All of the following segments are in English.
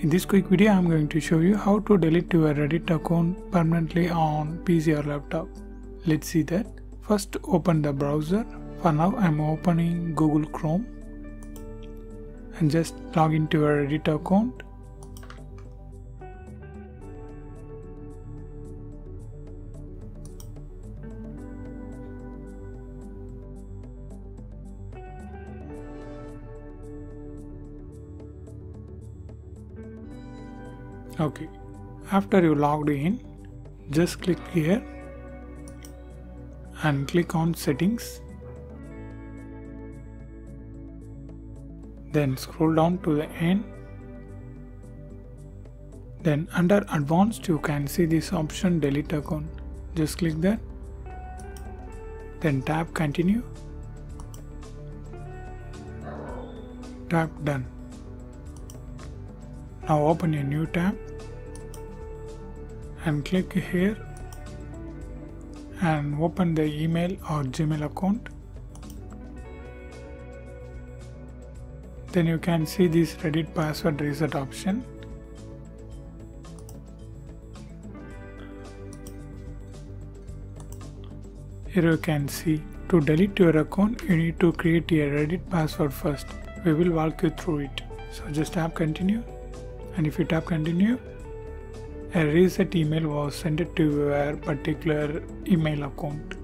In this quick video, I'm going to show you how to delete your Reddit account permanently on PC or laptop. Let's see that. First, open the browser. For now, I'm opening Google Chrome and just log into your Reddit account. Okay. After you logged in just click here and click on settings. Then scroll down to the end. Then under advanced you can see this option delete account. Just click there. Then tap continue. Tap done now open a new tab and click here and open the email or Gmail account. Then you can see this Reddit password reset option. Here you can see to delete your account you need to create a Reddit password first. We will walk you through it. So just tap continue and if you tap continue a reset email was sent to your particular email account.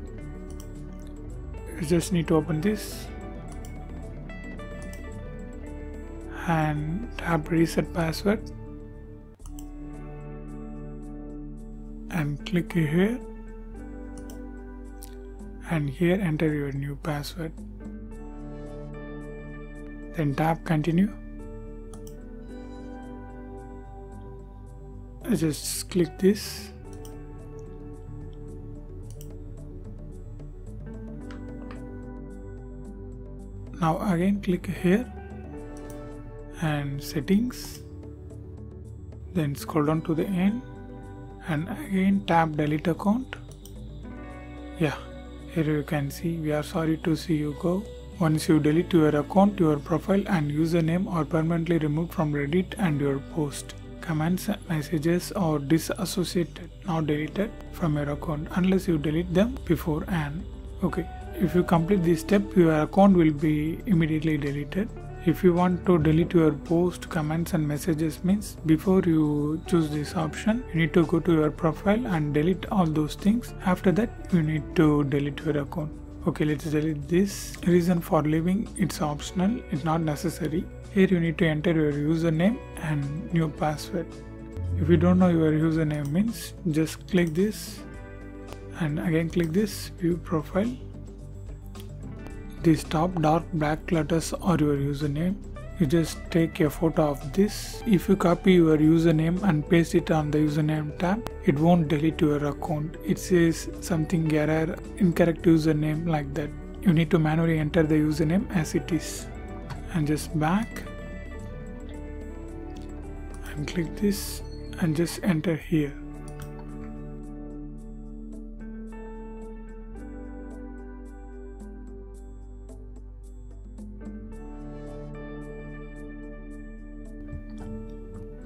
You just need to open this and tap reset password and click here. And here enter your new password. Then tap continue I just click this. Now again click here and settings. Then scroll down to the end and again tap delete account. Yeah here you can see. We are sorry to see you go. Once you delete your account your profile and username are permanently removed from reddit and your post comments messages are disassociated not deleted from your account unless you delete them before and okay. If you complete this step your account will be immediately deleted. If you want to delete your post comments and messages means before you choose this option you need to go to your profile and delete all those things. After that you need to delete your account okay let's delete this reason for leaving. It's optional. It's not necessary. Here you need to enter your username and new password. If you don't know your username means just click this. And again click this view profile. These top dark black letters are your username you just take a photo of this. If you copy your username and paste it on the username tab it won't delete your account. It says something error incorrect username like that. You need to manually enter the username as it is. And just back. And click this and just enter here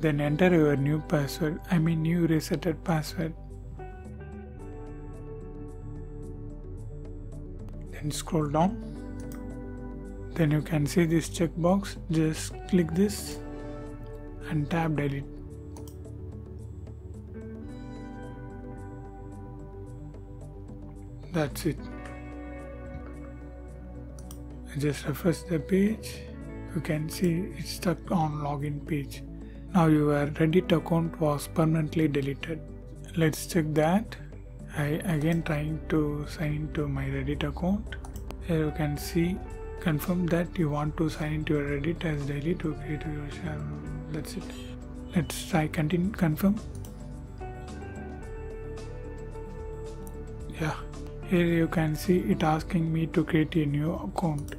then enter your new password I mean new resetted password. Then scroll down. Then you can see this checkbox. Just click this and tap delete. That's it. Just refresh the page. You can see it's stuck on login page now your reddit account was permanently deleted. Let's check that. I again trying to sign into my reddit account. Here you can see confirm that you want to sign into your reddit as daily to create your share. That's it. Let's try continue confirm. Yeah. Here you can see it asking me to create a new account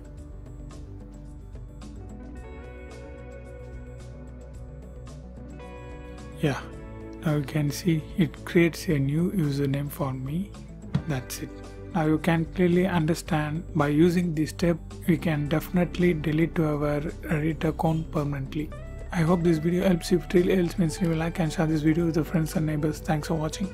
yeah now you can see it creates a new username for me that's it now you can clearly understand by using this step we can definitely delete our reddit account permanently I hope this video helps. If it really helps means a like and share this video with your friends and neighbors. Thanks for watching.